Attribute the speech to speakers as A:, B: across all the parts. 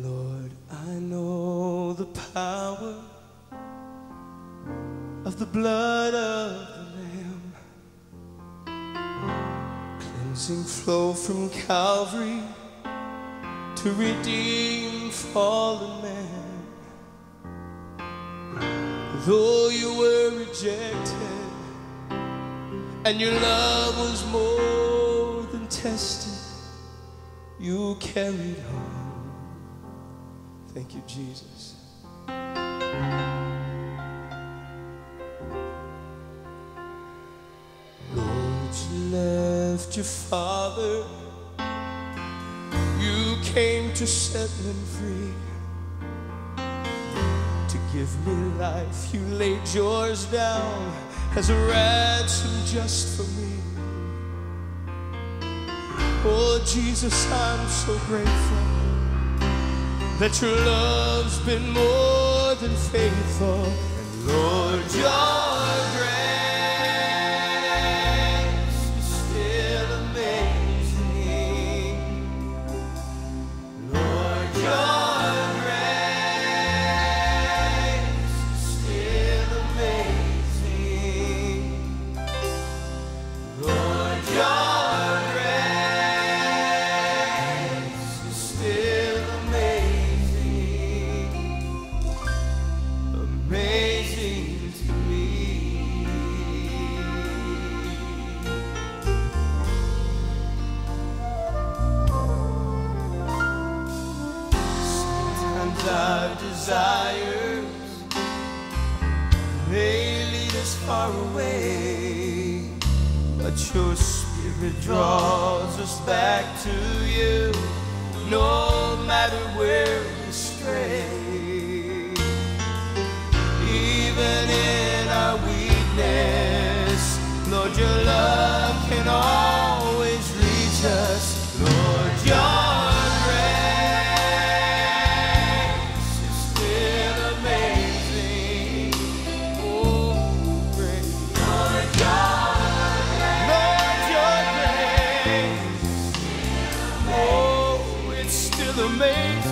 A: Lord, I know the power of the blood of the Lamb, cleansing flow from Calvary to redeem fallen man. Though you were rejected and your love was more than tested, you carried on. Thank you, Jesus. Lord, you left your father, you came to set him free. To give me life, you laid yours down as a ransom just for me. Oh, Jesus, I'm so grateful that your love's been more than faithful. And Lord, your desires may lead us far away, but your spirit draws us back to you, no matter where we stray. Even in our weakness, Lord, your love can always reach us. Lord, your still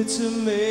A: It's amazing.